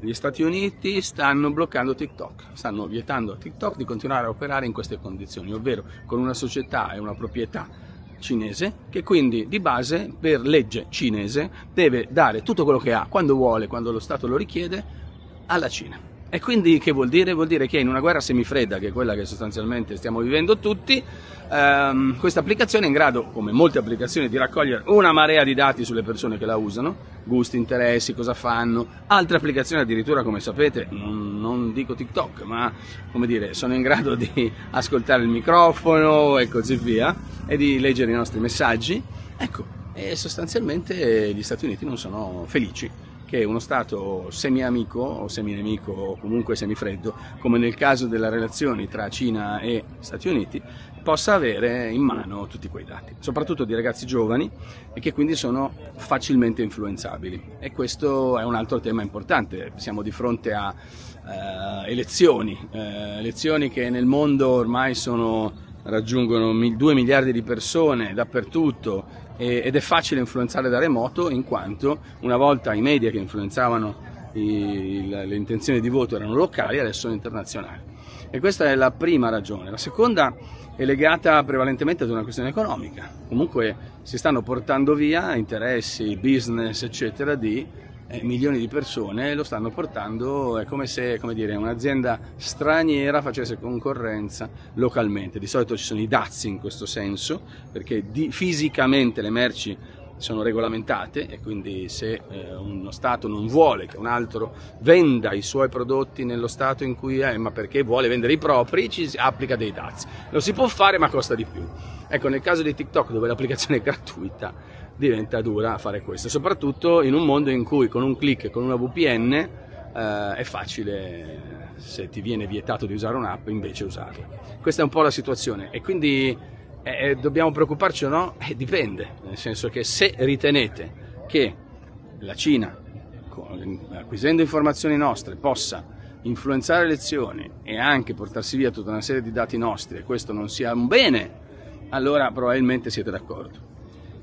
gli Stati Uniti stanno bloccando TikTok, stanno vietando a TikTok di continuare a operare in queste condizioni, ovvero con una società e una proprietà cinese che quindi di base per legge cinese deve dare tutto quello che ha quando vuole, quando lo Stato lo richiede alla Cina. E quindi che vuol dire? Vuol dire che in una guerra semifredda, che è quella che sostanzialmente stiamo vivendo tutti, ehm, questa applicazione è in grado, come molte applicazioni, di raccogliere una marea di dati sulle persone che la usano, gusti, interessi, cosa fanno. Altre applicazioni addirittura, come sapete, non, non dico TikTok, ma come dire, sono in grado di ascoltare il microfono e così via, e di leggere i nostri messaggi. Ecco, e sostanzialmente gli Stati Uniti non sono felici che uno Stato semi-amico o semi-nemico o comunque semifreddo, come nel caso delle relazioni tra Cina e Stati Uniti, possa avere in mano tutti quei dati, soprattutto di ragazzi giovani e che quindi sono facilmente influenzabili. E questo è un altro tema importante, siamo di fronte a eh, elezioni, eh, elezioni che nel mondo ormai sono raggiungono 2 miliardi di persone dappertutto ed è facile influenzare da remoto in quanto una volta i media che influenzavano le intenzioni di voto erano locali, adesso sono internazionali. E questa è la prima ragione. La seconda è legata prevalentemente ad una questione economica. Comunque si stanno portando via interessi, business, eccetera, di eh, milioni di persone lo stanno portando, è come se come dire, un'azienda straniera facesse concorrenza localmente. Di solito ci sono i dazi in questo senso, perché di, fisicamente le merci sono regolamentate e quindi se eh, uno Stato non vuole che un altro venda i suoi prodotti nello Stato in cui è, ma perché vuole vendere i propri, ci applica dei dazi. Lo si può fare ma costa di più. Ecco, nel caso di TikTok dove l'applicazione è gratuita diventa dura fare questo, soprattutto in un mondo in cui con un click, con una VPN eh, è facile se ti viene vietato di usare un'app invece usarla. Questa è un po' la situazione e quindi eh, dobbiamo preoccuparci o no? Eh, dipende, nel senso che se ritenete che la Cina, acquisendo informazioni nostre, possa influenzare le elezioni e anche portarsi via tutta una serie di dati nostri e questo non sia un bene, allora probabilmente siete d'accordo.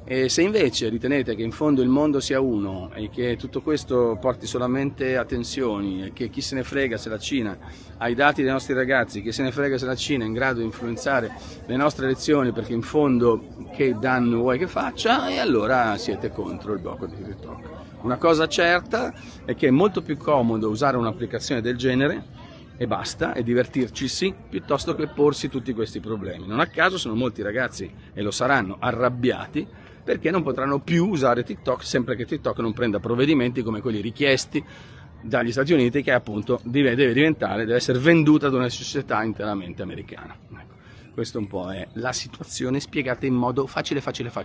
E se invece ritenete che in fondo il mondo sia uno e che tutto questo porti solamente a tensioni e che chi se ne frega se la Cina ha i dati dei nostri ragazzi, chi se ne frega se la Cina è in grado di influenzare le nostre elezioni perché in fondo che danno vuoi che faccia, e allora siete contro il blocco di TikTok. Una cosa certa è che è molto più comodo usare un'applicazione del genere e basta e divertirci sì, piuttosto che porsi tutti questi problemi. Non a caso sono molti ragazzi, e lo saranno, arrabbiati perché non potranno più usare TikTok sempre che TikTok non prenda provvedimenti come quelli richiesti dagli Stati Uniti che appunto deve, deve diventare, deve essere venduta ad una società interamente americana. Ecco, questa un po' è la situazione spiegata in modo facile, facile, facile.